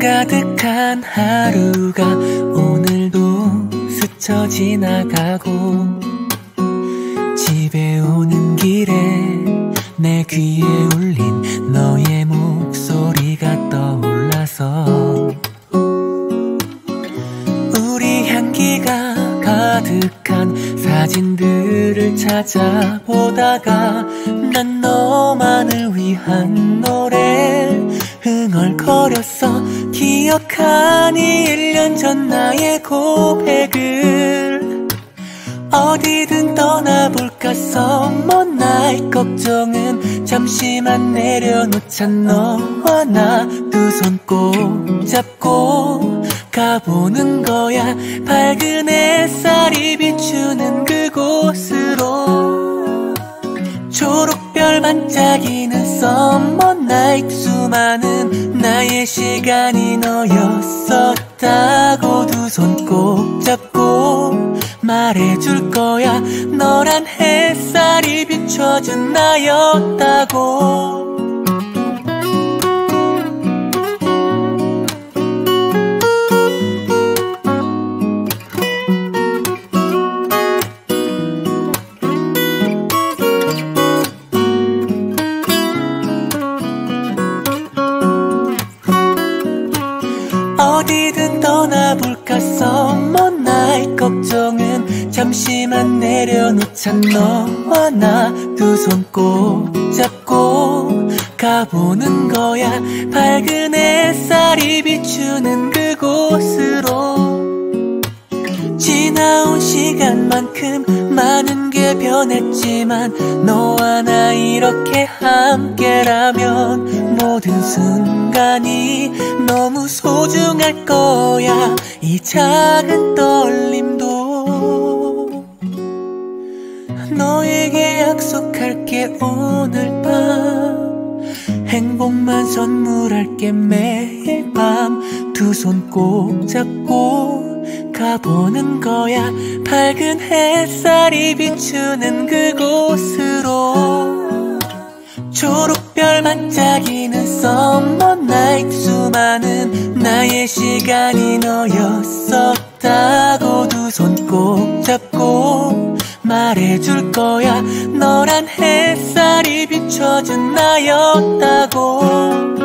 가득한 하루가 오늘도 스쳐 지나가고 집에 오는 길에 내 귀에 울린 너의 목소리가 떠올라서 우리 향기가 가득한 사진들을 찾아보다가 난 너만을 위한 노래 흥얼거렸어 기억하니 1년 전 나의 고백을 어디든 떠나볼까 써먼 나의 걱정은 잠시만 내려놓자 너와 나 두 손 꼭 잡고 가보는 거야. 밝은 햇살이 비추는 그곳으로. 초록 별 반짝이는 summer night 수많은 나의 시간이 너였었다고 두 손 꼭 잡고 말해줄 거야. 너란 햇살이 비춰준 나였다고 어디든 떠나볼까 써먼 나의 걱정은 잠시만 내려놓자 너와 나 두 손 꼭 잡고 가보는 거야. 밝은 햇살이 비추는 그곳으로. 지나온 시간만큼 많은 게 변했지만 너와 나 이렇게 함께라면 모든 순간이 너무 소중할 거야. 이 작은 떨림도 너에게 약속할게 오늘 밤. 행복만 선물할게 매일 밤. 두 손 꼭 잡고 가보는 거야. 밝은 햇살이 비추는 그곳으로 초록별 반짝이는 summer night 수많은 나의 시간이 너였었다고 두 손 꼭 잡고 말해줄 거야. 너란 햇살이 비춰준 나였다고